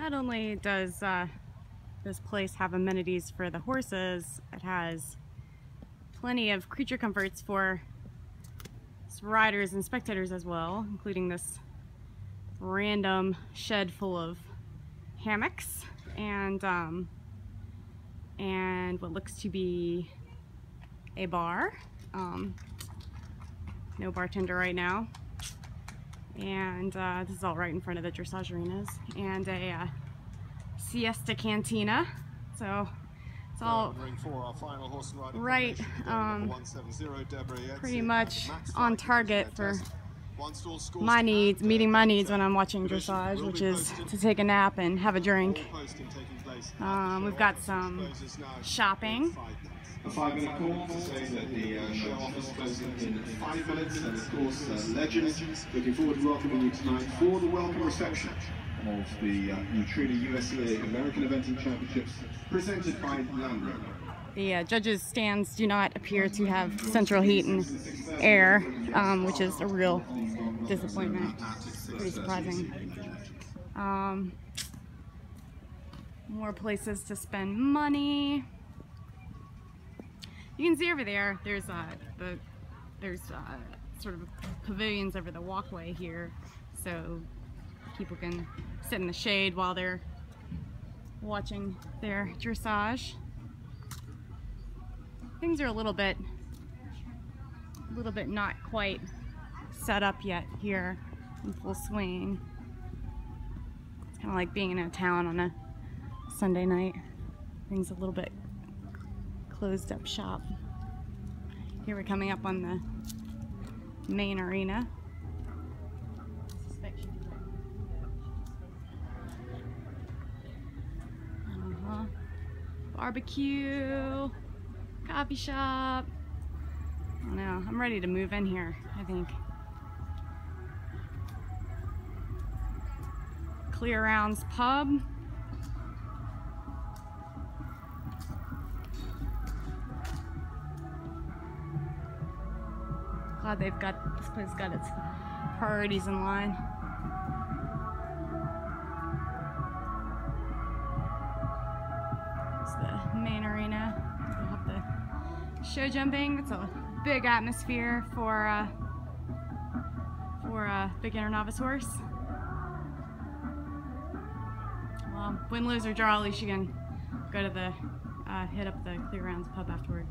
not only does uh, this place have amenities for the horses, it has plenty of creature comforts for riders and spectators as well, including this random shed full of hammocks and um, and what looks to be a bar. Um, no bartender right now. And uh, this is all right in front of the dressage arenas. And a uh, siesta cantina. So it's all right, um, pretty much on target for my needs, meeting my needs when I'm watching dressage, which is to take a nap and have a drink. Um, we've got some shopping. A five minute call to say that the uh, show off is closing in five minutes, and of course, uh, Legends looking forward to welcoming you tonight for the welcome reception of the uh, Nutrena USEA American Eventing Championships presented by Land Rover. The uh, judges' stands do not appear to have central heat and air, um, which is a real disappointment. Pretty surprising. Um, more places to spend money. You can see over there, there's uh, the there's uh, sort of pavilions over the walkway here, so people can sit in the shade while they're watching their dressage. Things are a little bit, a little bit not quite set up yet here in full swing. It's kind of like being in a town on a Sunday night. Things a little bit closed up shop. Here we're coming up on the main arena. Uh-huh. Barbecue, coffee shop. I don't know, I'm ready to move in here, I think. Clear Rounds Pub. Glad they've got, this place got its priorities in line. It's the main arena. We have the show jumping. It's a big atmosphere for uh, for a beginner novice horse. Well, win, lose, or draw, at least you can go to the, uh, hit up the Clear Rounds pub afterward.